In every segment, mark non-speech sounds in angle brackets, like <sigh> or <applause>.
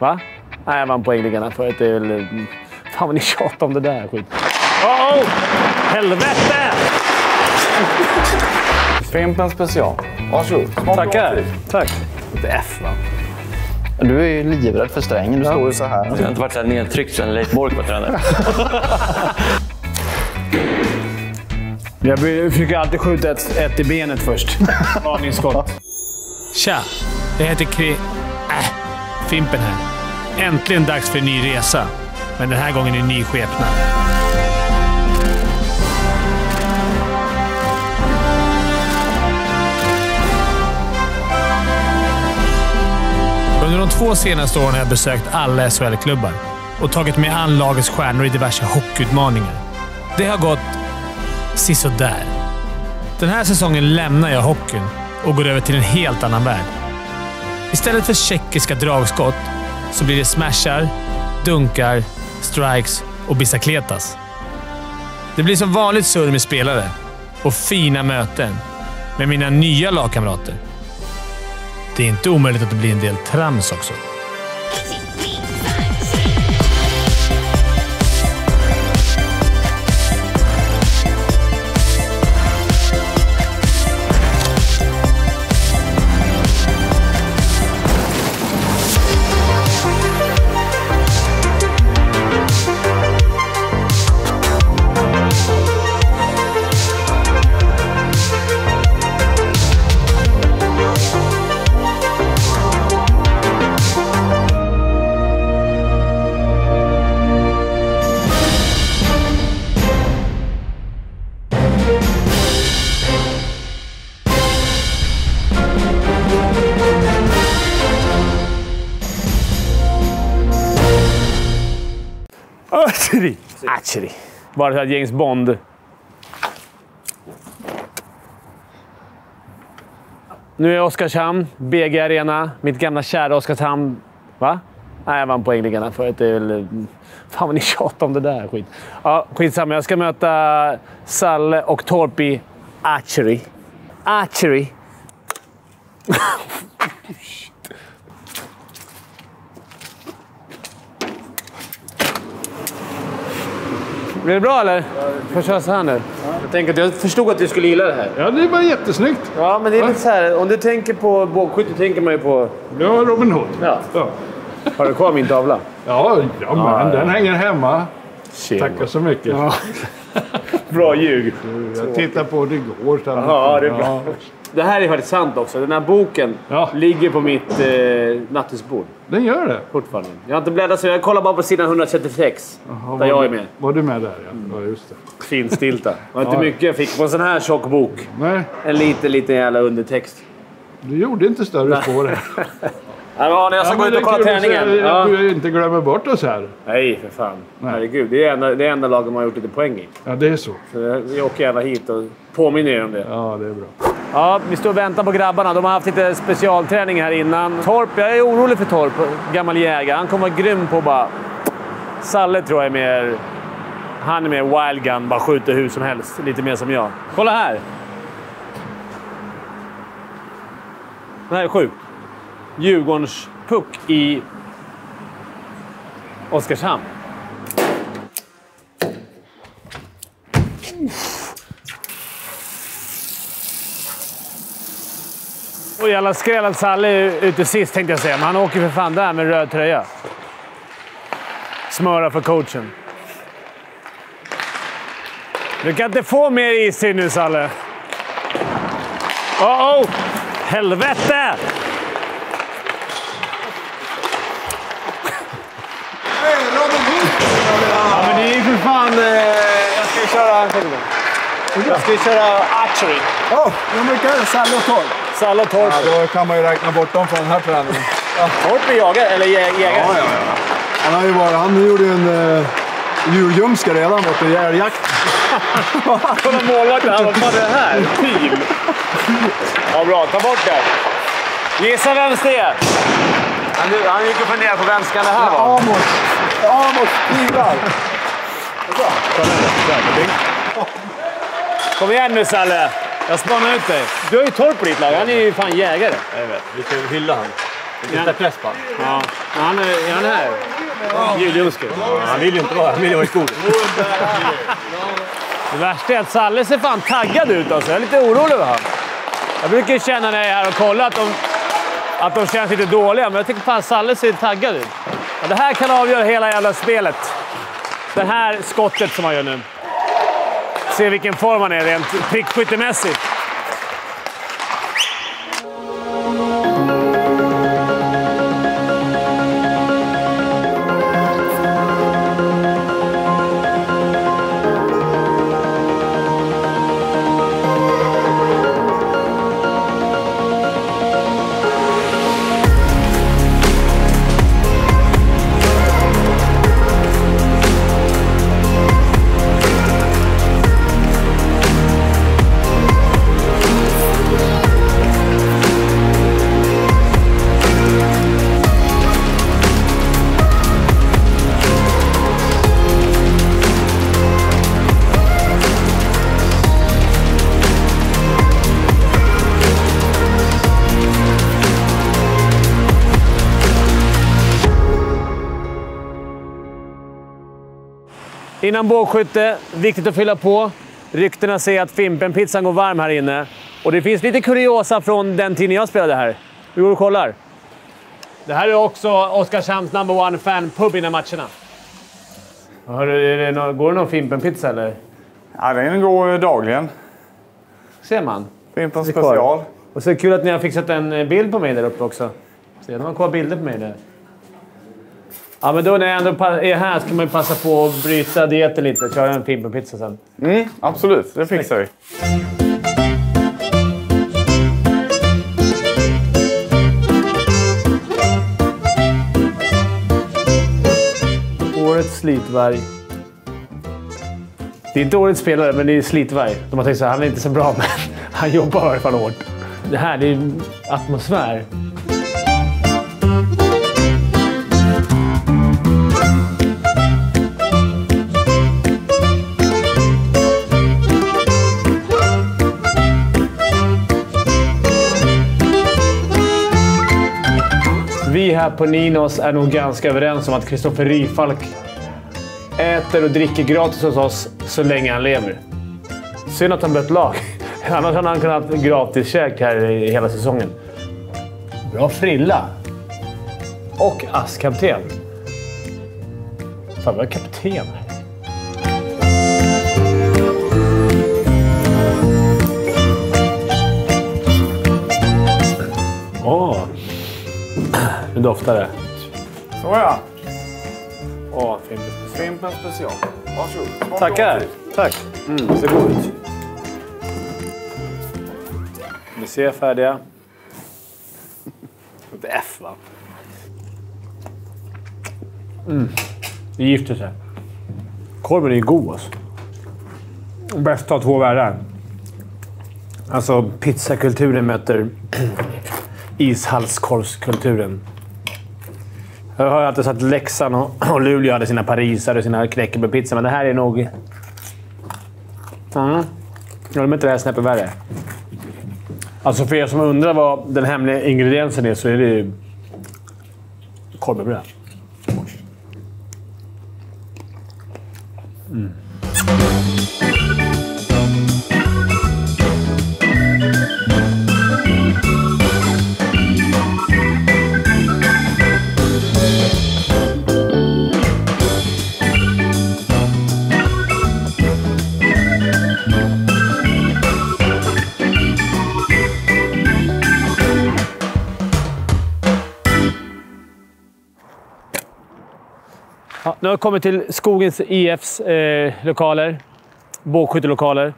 Va? Nej, jag vann poängligan förut. Det är väl... Fan vad ni tjatar om det där skit. Oh, oh! Helvete! Fimpen special. Varsågod. Tackar. Tack. Lite F, va? Du är ju livrädd för strängen. Du står ju så här. Jag har inte varit så här nedtryckt sedan Leif Bork var tränare. <laughs> Jag försöker alltid skjuta ett, ett i benet först. <laughs> Varningsskott. Tja! Jag heter Kri... Äh, Fimpen här. Äntligen dags för en ny resa. Men den här gången i ny skepnad. Under de två senaste åren har jag besökt alla SHL-klubbar och tagit mig an lagets stjärnor i diverse hockeyutmaningar. Det har gått sisådär. Den här säsongen lämnar jag hockeyn och går över till en helt annan värld. Istället för tjeckiska dragskott så blir det smashar, dunkar, strikes och bicicletas. Det blir som vanligt surr med spelare och fina möten med mina nya lagkamrater. Det är inte omöjligt att det blir en del trams också. Hatchery. Bara så att James Bond... Nu är jag i Oskarshamn, BG Arena. Mitt gamla kära Oskarshamn. Va? Nej, jag vann poängligan förut. Det är väl... Fan vad ni tjatar om det där skit. Ja, skitsamma. Jag ska möta Salle och Torp i Archery. Archery. <laughs> Blir det bra eller? Får jag köra så här nu? Jag, tänker att jag förstod att du skulle gilla det här. Ja, det var jättesnyggt. Ja, men det är lite så här. Om du tänker på bågskytte tänker man ju på... Ja, Robin Hood. Ja. Ja, Har du kvar min tavla? ja, ja men Ja, ja. den hänger hemma. Tjena. Tackar så mycket. <laughs> Bra ljug. Jag tittade på det igår. så- Ja, det är bra. Det här är faktiskt sant också. Den här boken Ja. ligger på mitt eh, nattduksbord Den gör det. fortfarande. Jag har inte bläddrat så jag kollar bara på sidan 136. Ja, där jag är med. Var du med där? Ja, ja just det. Finstilta. Det var inte Ja. mycket jag fick på en sån här tjock bok. Nej, En liten, liten jävla undertext. du gjorde inte större spår här. <laughs> Ja, jag ska Ja, gå ut och kolla träningen. Ja. Att du inte glömmer bort oss här. Nej, för fan. Nej. Herregud. Det är enda, det är enda laget man har gjort lite poäng i. Ja, det är så. Så jag åker gärna hit och påminner er om det. Ja, det är bra. Ja, vi står och väntar på grabbarna. De har haft lite specialträning här innan. Torp, jag är orolig för Torp. Gammal jägare. Han kommer vara grym på att bara... Salle tror jag är mer... Han är mer wild gun, bara skjuter hur som helst. Lite mer som jag. Kolla här! Det här är sjukt. Djurgårdens puck i Oskarshamn. Och jävla skräll att Salle är ute sist tänkte jag säga, men han åker för fan där med röd tröja. Smöra för coachen. Du kan inte få mer is i nu, Salle. Oh, oh! Helvete! Ja, men det är ju för fan... Eh, jag ska ju köra... Jag ska ju köra archery. Ja, hur mycket är det? Salle och Torp? Salle och Torp. Ja, då kan man ju räkna bort dem från den här träningen. Torp är jagare, eller jä- jägare. Ja, ja, ja. Han, har ju varit, han gjorde ju en uh, djurljumske redan borta i älgjakten. <laughs> Kolla målvakten. Han, vad fan är det här? Team. Ja, bra. Ta bort det. Gissa vem det är. Han, han gick och funderade på vem ska det här vara. Amos. Amos Pilar. Kom igen nu, Salle. Jag spanar ut dig. Du har ju Torp på ditt lag. Han är ju fan jägare. Jag vet. Vi kan hylla han. Lite press på Ja. Han är, är han här? Juljunski. Han vill ju inte vara Han vill vara i skogen. Det värsta är att Salle ser fan taggad ut alltså. Jag är lite orolig över honom. Jag brukar ju känna när jag är här och kollar att de, att de känns lite dåliga, men jag tycker fan Salle ser taggad ut. Ja, det här kan avgöra hela jävla spelet. Det här skottet som han gör nu. Se vilken form han är rent prickskyttemässigt. Innan bågskytte, viktigt att fylla på. Ryktena säger att Fimpenpizzan går varm här inne. Och det finns lite kuriosa från den tiden jag spelade här. Vi går och kollar. Det här är också Oskarshamns number one fan-pub innan matcherna. Hörru, är det någon, går det någon Fimpenpizza eller? Ja, den går dagligen. Ser man. Fimpen special. Och så är det kul att ni har fixat en eh, bild på mig där uppe också. Se, de har kvar bilder på mig där. Ja, men då när jag ändå är här ska man ju passa på att bryta dieten lite och köra en Fimpenpizza sen. Mm, absolut, det fixar vi. Årets slitvarg. Det är inte årets spelare, men det är slitvarg. De har tänkt så här, han är inte så bra, <laughs> men han jobbar i alla fall hårt. Det här, det är atmosfär. Här på Ninos är nog ganska överens om att Kristoffer Ryfalk äter och dricker gratis hos oss så länge han lever. Synd att han bytt lag. <laughs> Annars hade han kunnat ha gratis käk här i hela säsongen. Bra frilla. Och asskapten. Fan, vad kapten Nu doftar det. Så ja. Åh, fint. Fimpen special. Varsågod. Smaka Tackar! Tack! Mm, ser god ut. Vi ser färdiga. Ett F, va? Mm. Det gifter sig. Korven är ju god alltså. Bäst av två världar. Alltså, pizzakulturen möter <clears throat> ishallskorvskulturen. Jag har alltid sagt att Leksand och Luleå hade sina parisare och sina knäckebrödpizzor, men det här är nog... Mm. Jag vill inte det här snäppet värre. Alltså för er som undrar vad den hemliga ingrediensen är så är det ju korv med bröd. Mm. Nu har jag kommit till Skogens e IFs eh, lokaler. Bågskyttelokaler.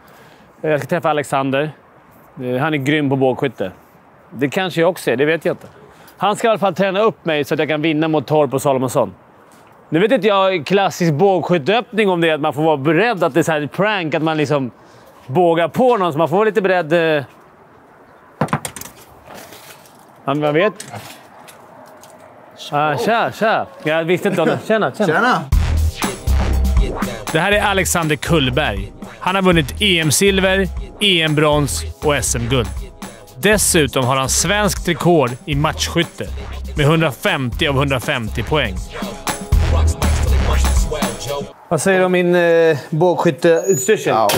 Jag ska träffa Alexander. Eh, han är grym på bågskytte. Det kanske jag också är, det vet jag inte. Han ska i alla fall träna upp mig så att jag kan vinna mot Torp och Salomonsson. Nu vet inte jag klassisk bågskytteöppning om det är att man får vara beredd att det är så här prank, att man liksom bågar på någon. Så man får vara lite beredd... Eh... Man, man vet. Ah, tja, tja! Jag visste inte om det. Tjena, tjena. Tjena! Det här är Alexander Kullberg. Han har vunnit EM-silver, EM-brons och SM-guld. Dessutom har han svenskt rekord i matchskytte. med 150 av 150 poäng. Vad säger du om min eh, bågskytteutstyrsel? Ja,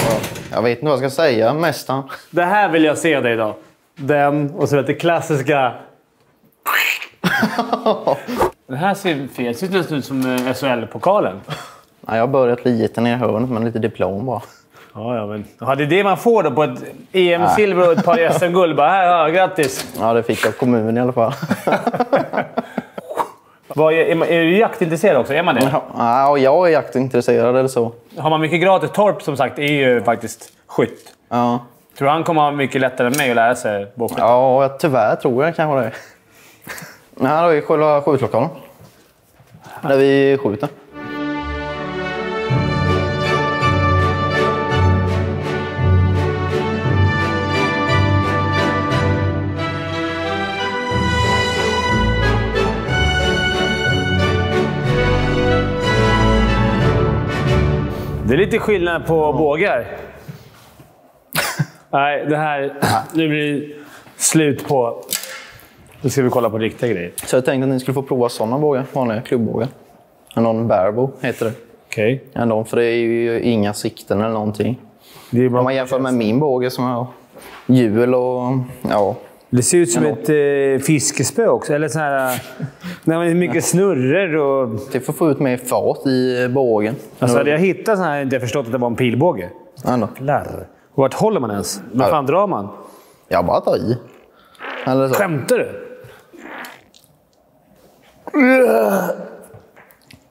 jag vet inte vad jag ska säga. Mästaren. Det här vill jag se dig idag. Den och så lite klassiska... <laughs> Den här ser fel. ser nästan ut som eh, SHL-pokalen. Ja, jag har börjat lite ner i hörnet, men lite diplom bara. Ja, ja, men... Ja, det är det man får då på ett EM-silver och ett par <laughs> SM-guld. Här, ja, grattis! Ja, det fick jag av kommunen i alla fall. <laughs> Vad är, är du jaktintresserad också? Är man det? Ja, jag är jaktintresserad eller så. Har man mycket gratis? Torp som sagt är ju faktiskt skytt. Ja, Tror du han kommer ha mycket lättare än mig att lära sig bågskytte? ja tyvärr tror jag kanske det. Här har vi själva skjutlokalen. Där vi skjuter. Det är lite skillnad på bågar. <laughs> Nej, det här... Nu blir det slut på... Nu ska vi kolla på riktiga grejer. Så jag tänkte att ni skulle få prova sådana bågar. Vanliga klubbågar. Någon barebow heter det. Okej. Ändå, för det är ju inga sikten eller någonting. Det, Om man jämför med min båge som har hjul och... Ja, det ser ut som ett eh, fiskespö också. Eller så här... <laughs> När man är mycket snurror och... det får få ut mer fart i bågen. Alltså, hade jag hittat sån här hade jag förstått att det var en pilbåge. Ändå. Och vart håller man ens? Var fan drar man? Jag bara tar i. Eller så. Skämtar du?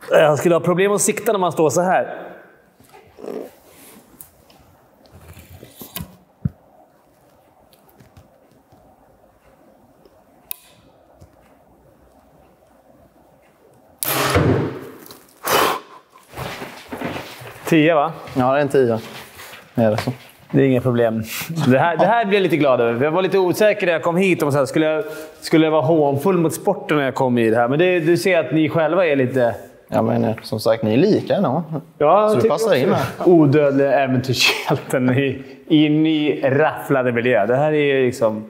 Jag skulle ha problem att sikta när man står så här. Tio, va? Ja, det är en tia. Det är det så. Det är inga problem. Det här, det här blir jag lite glad över. Jag var lite osäker när jag kom hit. Om så här, skulle, jag, skulle jag vara hånfull mot sporten när jag kom i det här? Men det, du ser att ni själva är lite... Ja, men eh, som sagt, ni är lika ändå. Ja, Så du passar in här. Odödliga äventyrshjälten i, i en ny rafflade miljö. Det här är liksom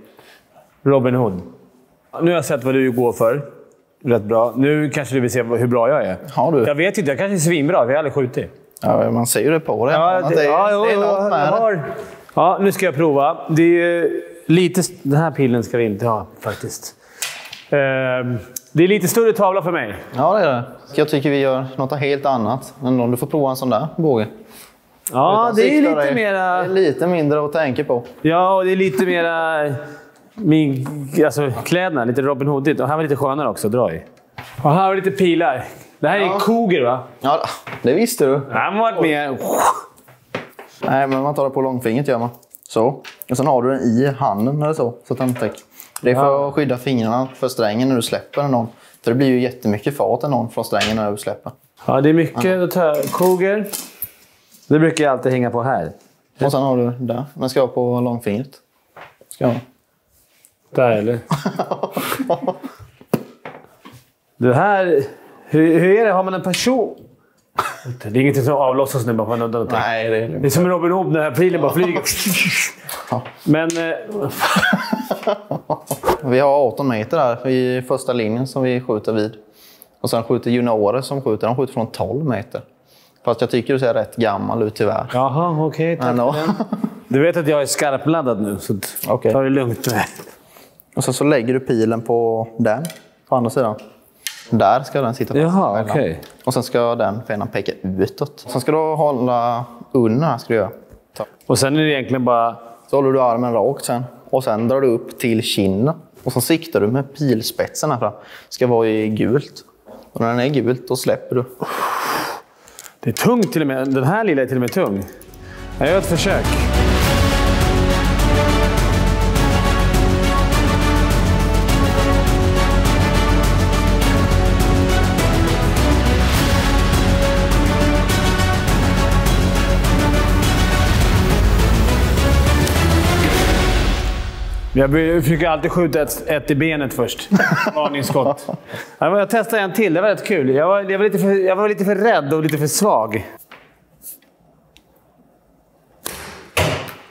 Robin Hood. Nu har jag sett vad du går för. Rätt bra. Nu kanske du vill se hur bra jag är. Har du? Jag vet inte. Jag kanske är svinbra. Vi har aldrig skjutit. Ja, man ser ju det på det. Ja, det, det, ja, jo, det är något med det. har. Ja, nu ska jag prova. Det är lite... Den här pilen ska vi inte ha faktiskt. Ehm, Det är lite större tavla för mig. Ja, det är det. Jag tycker vi gör något helt annat. Om du får prova en sån där båge. Ja, Utan det är lite det mera... är lite mindre att tänka på. Ja, och det är lite mera... Min, alltså, kläderna, lite Robin Hoodigt. Och här var lite skönare också att dra i. Och här vi lite pilar. Det här är Koger, va? Ja, det visste du. Han varit med. Nej, men man tar det på långfingret gör man. Så. Och sen har du den i handen eller så. Så att täcker. Det är för att skydda fingrarna för strängen när du släpper någon. För det blir ju jättemycket fart någon från strängen när du släpper. Ja, det är mycket. Då tar jag Koger. Det brukar jag alltid hänga på här. Och sen har du där. Den ska vara på långfingret. Ska jag. Där, eller? <laughs> Det här... Hur, hur är det? Har man en person... Det är ingenting som avlossas nu bara på en udden. Nej, det är Det är som Robin Hood när pilen bara flyger. Men... eh, <laughs> Vi har 18 meter där i första linjen som vi skjuter vid. Och sen skjuter juniorer som skjuter. De skjuter från 12 meter. Fast jag tycker du ser rätt gammal ut tyvärr. Jaha, okej. tack Ändå. för den. Du vet att jag är skarpladdad nu, så Okej. ta det lugnt med Och sen så lägger du pilen på den, på andra sidan. Där ska den sitta fast. Jaha, okej. Och sen ska den fenan peka utåt. Sen ska du hålla under här, ska du göra. Så. Och sen är det egentligen bara... så håller du armen rakt sen. Och sen drar du upp till kinden. Och så siktar du med pilspetsen här fram. ska vara i gult. Och när den är gult, då släpper du. Det är tungt till och med. Den här lilla är till och med tung. Jag gör ett försök. Jag försöker alltid skjuta ett, ett i benet först. <laughs> Varningsskott. Jag testar en till. Det var rätt kul. Jag var, jag, var lite för, jag var lite för rädd och lite för svag.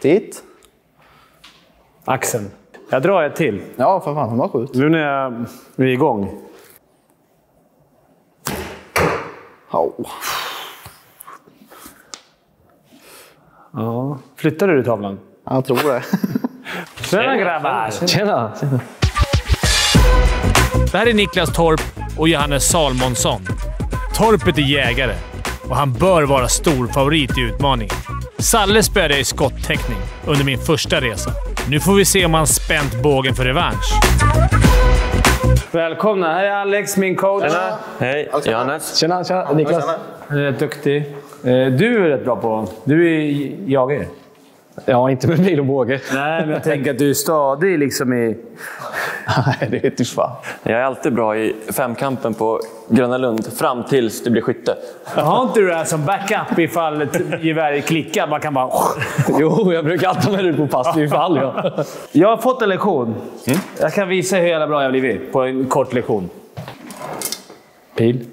Titt. Axeln. Jag drar ett till. Ja, för fan. Vad skjut. Nu när jag, vi är igång. Oh. Ja. Flyttade du tavlan? Jag tror det. <laughs> Tjena grabbar! Tjena! Det här är Niklas Torp och Johannes Salmonsson. Torpet är jägare och han bör vara stor favorit i utmaningen. Salle spöade i skottäckning under min första resa. Nu får vi se om han spänt bågen för revansch. Välkomna! Här är Alex, min coach. Hej, Johannes. Tjena, tjena! Niklas. Är rätt duktig. Eh, Du är rätt bra på... Du är jagare. Ja, inte med bil och båge. Nej, men jag tänker att du är stadig liksom i... Nej, det vet du fan. Jag är alltid bra i femkampen på Gröna Lund fram tills det blir skytte. Har inte du det här som backup ifall ett gevär klickar? Man kan bara... Jo, jag brukar alltid ha med ut på pass ifall. Ja. Jag har fått en lektion. Jag kan visa hur jävla bra jag har blivit på en kort lektion. Pil.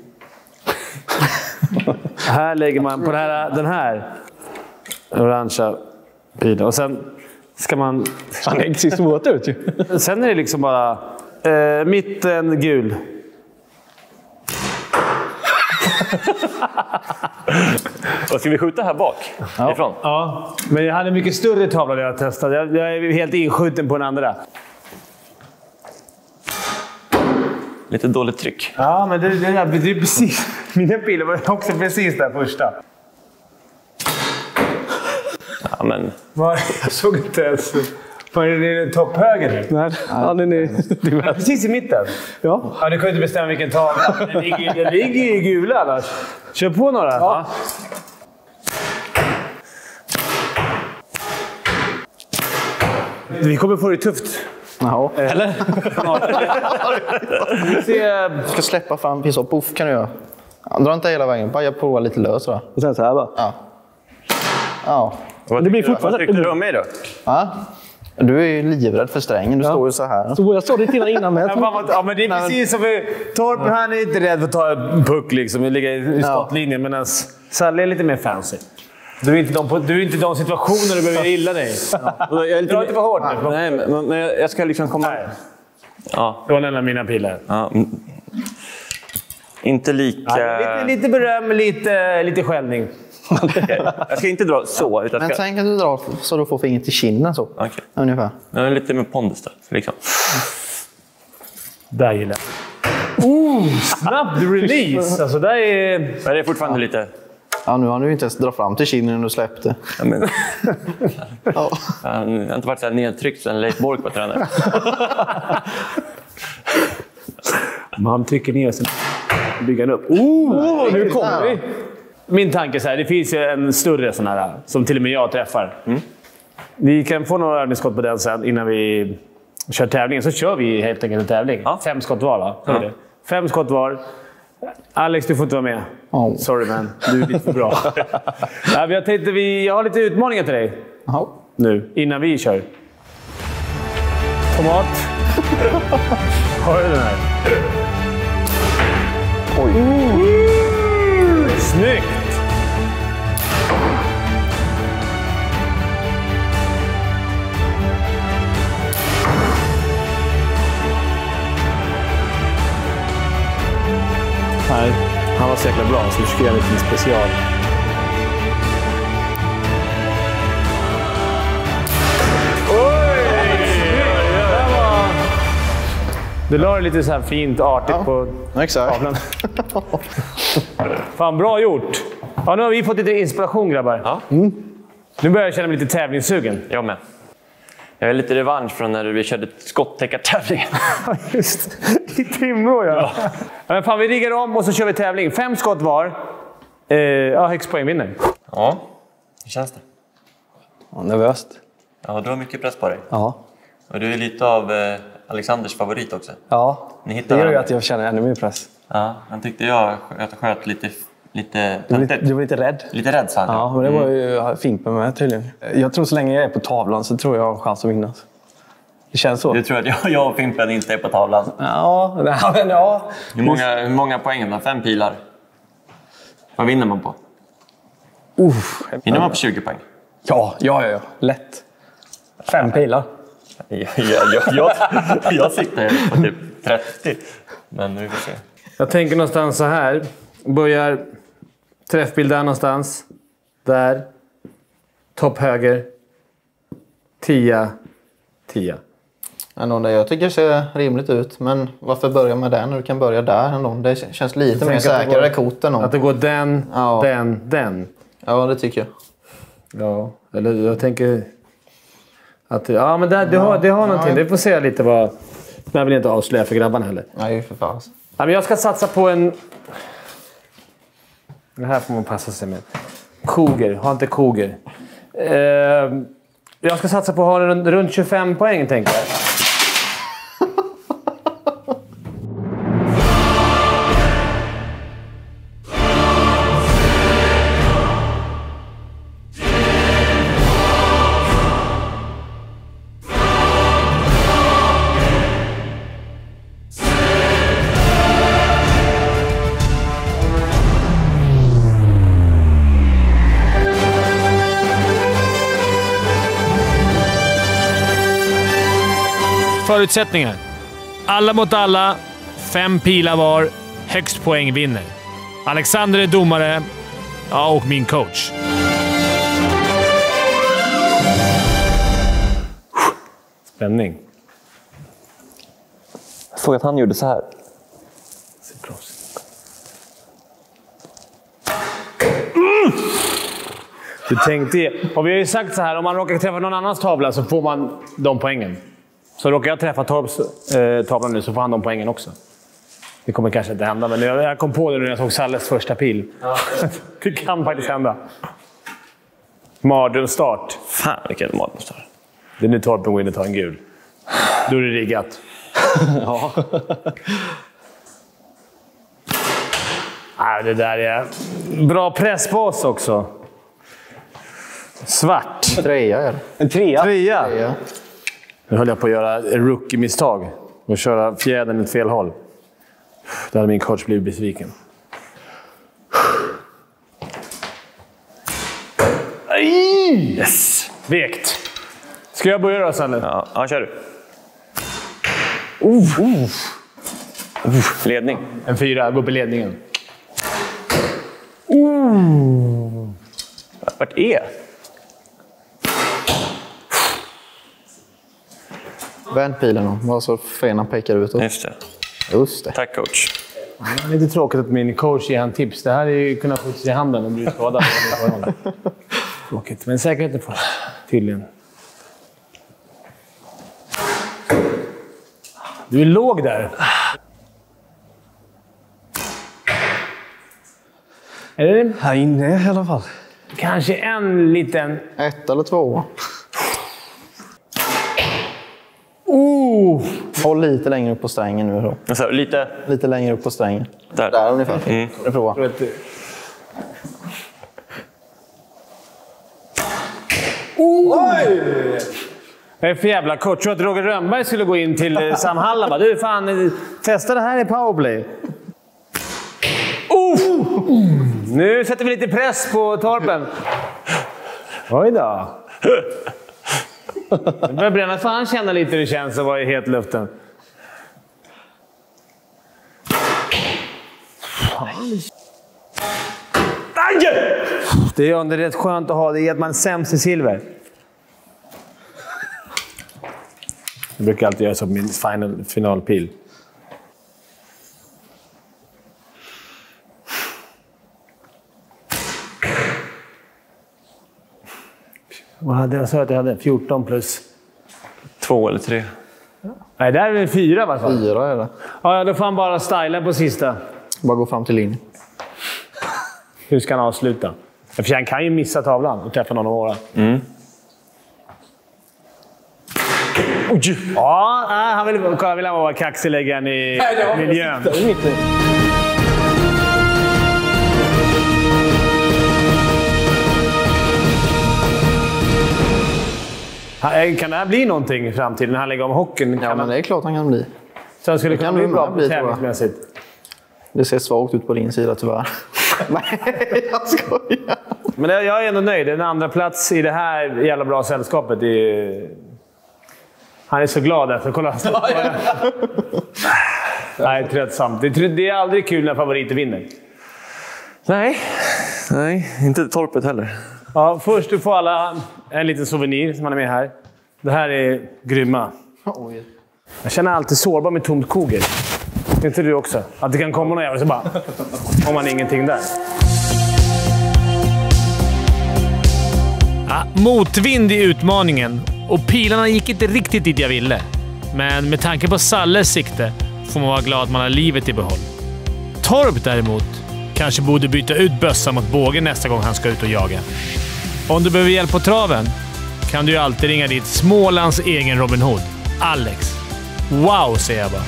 här lägger man på det här, den här orangea pilen. Och sen ska man... Det ser svårt ut ju. <laughs> Sen är det liksom bara... Eh, mitten gul. <laughs> Och ska vi skjuta här bak? Ifrån? Ja, men jag hade mycket större tavla när jag testade. Jag, jag är helt inskjuten på den andra. Lite dåligt tryck. Ja, men det, det, det är precis... Mina pilar var också precis där första. Ja, men Var, <laughs> jag såg inte ens... Var det det topphöger? Nej, den är... Ja, Precis i mitten? Ja. Ja, du kan ju inte bestämma vilken tavla. <laughs> Den ligger, den ligger ju i gula annars. Kör på några. Ja. Vi kommer få det tufft. Jaha. Eller? Vi ser... Jag ska släppa fram piss och poff kan du göra. Dra inte hela vägen. Bara jag provar lite lös. Va? Och sen så här bara. Ja. Ja. vad Det blir fortfarande- Vad tyckte du om mig då? ja. Du är ju livrädd för strängen. Du står ju så här. Så jag sa det till innan, med. Ja, Ja, men det är precis som för Torp. Han är inte rädd för att ta en puck liksom, och ligga i skottlinjen. Medan Salle är lite mer fancy. Du är inte de, du är inte i de situationer du behöver illa dig. Jag är lite Dra inte för hårt nu. Nej, men, men jag ska liksom komma... Nej, Ja, det var en av mina pilar. ja. Inte lika... Lite, lite beröm, lite, lite skällning. Jag ska inte dra så, utan Men ska... tänk att du drar så du får fingret till kinden. Så. Okej. Ungefär. Men lite med pondus där. Liksom. Där gillar jag. Oh, snabb release! Alltså, där är... Men det är fortfarande lite... Ja, nu har du inte ens dragit fram till kinden när du släppte. Ja, men, <laughs> Ja. jag har inte varit så här nedtryckt sedan Leif Bork var tränare. Man trycker ner sen bygger upp. Oh, nu kommer vi! Min tanke är så här, det finns ju en större sån här som till och med jag träffar. Vi kan få några övningsskott på den sen innan vi kör tävlingen. Så kör vi helt enkelt en tävling. Ja. Fem skott var, va? Det. Fem skott var. Alex, du får inte vara med. Oh. Sorry man, du är lite för bra. <laughs> ja, vi har tänkt, att vi, jag har lite utmaningar till dig Jaha. nu, innan vi kör. Tomat. <laughs> Har du den här? Oj. Snyggt! Nej, han var så jäkla bra så vi ska göra en liten special. Du la det lite så här fint artigt Ja. på Exakt. tavlan. <laughs> Fan, bra gjort! Ja, nu har vi fått lite inspiration grabbar. Ja. Nu börjar jag känna mig lite tävlingssugen. Jag med. Jag är lite revansch från när vi körde skottäckartävlingen. <laughs> Just I Timrå ja. ja. Men fan, vi riggar om och så kör vi tävling. Fem skott var. Eh, ja, högst poäng vinner. Ja, hur känns det? Ja, nervöst. Ja, du har mycket press på dig. Ja. Och du är lite av eh, Alexanders favorit också. Ja. Ni hittar Det gör ju att jag känner ännu mer press. Ja, han tyckte jag sköt, sköt lite, lite Du var lite, töntigt. du var lite rädd. Lite rädd sa han. Ja, men det var ju Fimpen med tydligen. Jag tror så länge jag är på tavlan så tror jag har en chans att vinna. Det känns så. Du tror att jag, jag och Fimpen inte är på tavlan? Ja, nej, men ja. Hur många, hur många poäng då? Fem pilar? Vad vinner man på? Uff. Vinner man på 20 poäng? Ja, ja, ja. Lätt. Fem pilar. Jag, jag, jag, jag, jag siktar på typ 30. Men vi får se. Jag tänker någonstans så här. Börjar träffbild där någonstans. Där. Topp höger. Tia. Tia. Ändå det jag tycker det ser rimligt ut. Men varför börja med den när du kan börja där ändå? Det känns lite mer säkrare kort än Att det går den, Ja. den, den. Ja, det tycker jag. Ja, eller jag tänker... Att, ja, men det, det, har, det har någonting. Det får se lite vad... Men jag vill inte avslöja för grabbarna heller. Nej, för fan. Ja, men jag ska satsa på en... Det här får man passa sig med. Koger. Ha inte Koger. Eh, jag ska satsa på att ha runt 25 poäng, tänker jag. Förutsättningar. Alla mot alla, fem pilar var, högst poäng vinner. Alexander är domare, ja, och min coach. Spänning. Jag såg att han gjorde så här. Du tänkte... Och vi har ju sagt så här, om man råkar träffa någon annans tavla så får man de poängen. Så råkar jag träffa Torps eh, tavla nu så får han de poängen också. Det kommer kanske inte hända, men jag, jag kom på det nu när jag såg Salles första pil. <laughs> det kan faktiskt hända. Mardrömsstart. Fan vilken mardrömsstart. Det är nu Torpen går in och tar en gul. Då är det riggat. <laughs> Ja. Ah, det där är bra press på oss också. Svart. Trea är det. En trea. Trea. Trea. Nu höll jag på att göra rookie-misstag och köra fjädern åt fel håll. Då hade min coach blivit besviken. Yes! Vekt. Ska jag börja då, Salle? Ja, ja kör du. Uh, Ledning. En fyra. Gå upp i ledningen. Vart är? Vänd pilen. Bara så fenan pekar utåt. Just det. Just det. Tack coach. Det är lite tråkigt att min coach ger han tips. Det här är ju kunna få sig i handen om du är skadad. <laughs> tråkigt, men säkerheten först. Tydligen. Du är låg där. Är det Här inne i alla fall. kanske en liten... Ett eller två. Oh! Håll lite längre upp på strängen nu då. Alltså, lite Lite längre upp på strängen. där. Där ungefär. Mm. Jag prova. Vad är det för jävla kort? Tror du att Roger Rönnberg skulle gå in till eh, Sam Hallam? Du, fan, eh, testa det här i powerplay. Oh! Nu sätter vi lite press på Torpen. Oj då. Nu börjar bränna. Får han känna lite hur det känns att vara i hetluften? Aj! Det är ändå rätt skönt att ha. Det är att man är sämst i silver. Jag brukar alltid göra så på min final, finalpil. Vad hade jag? sa att jag hade 14 plus... Två eller tre. Nej, där är det fyra i alla fall. Fyra är det. Ja, då får han bara styla på sista. Bara gå fram till linjen. Hur ska han avsluta? För han kan ju missa tavlan och träffa någon av våra. Oj! Ja, nej, han vill, kolla, vill han vara kaxig lägga den i miljön. Kan det här bli någonting i framtiden när han lägger om hockeyn? Kan Ja, men det är klart han kan bli. så han skulle det kunna kan bli bra bli, tävlingsmässigt? Det ser svagt ut på din sida tyvärr. <laughs> Nej, jag skojar. Men jag är ändå nöjd. En andra plats i det här jävla bra sällskapet. Det är... Han är så glad alltså. Kolla. Nej, tröttsamt. Det är aldrig kul när favoriter vinner. Nej, nej, inte torpet heller. Ja, först du får alla en liten souvenir som man är med här. Det här är grymma. Jag känner alltid sårbar med tomt koger. Inte du också? Att det kan komma någon jävel så bara... Har man ingenting där. Ja, motvind i utmaningen och pilarna gick inte riktigt dit jag ville. Men med tanke på Salles sikte får man vara glad att man har livet i behåll. Torp däremot kanske borde byta ut bössan mot bågen nästa gång han ska ut och jaga. Om du behöver hjälp på traven kan du ju alltid ringa dit Smålands egen Robin Hood, Alex. Wow, säger jag bara.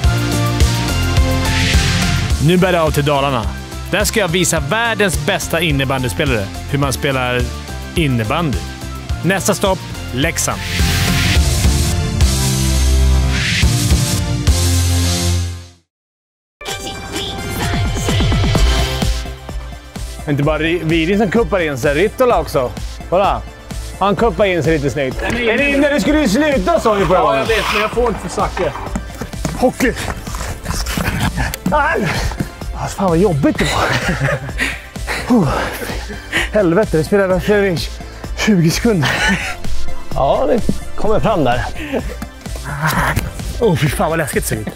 Nu bär det av till Dalarna. Där ska jag visa världens bästa innebandyspelare hur man spelar innebandy. Nästa stopp, Leksand. Inte bara Widing som kuppar in sig. Rittola också. Kolla! Han kuppar in sig lite snyggt. Den är inne! Det skulle ju sluta sa ni förra Ja, gången. jag vet, men jag får inte för Zacke. Hockey! Aj! Ah, fan vad jobbigt det var. Helvete, det spelade väl i 20 sekunder. Ja, det kommer fram där. Åh, oh, fy fan vad läskigt det ser ut.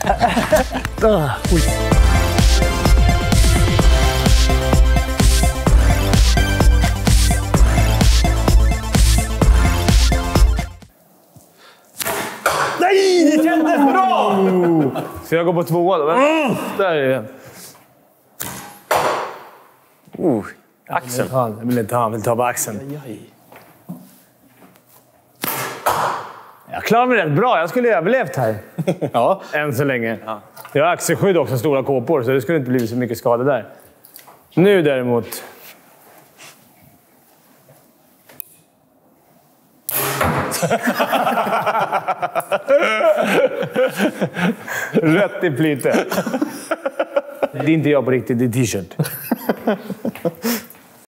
Ska jag gå på tvåa då? Där är den. Uh, axeln. Han vill inte ha, han vill ta på axeln. Jag klarar mig rätt bra. Jag skulle överlevt här. <laughs> Ja. Än så länge. Jag har axelskydd också, stora kåpor, så det skulle inte bli så mycket skada där. Nu däremot... <laughs> Rött i plinten. Det är inte jag på riktigt, det är t-shirt.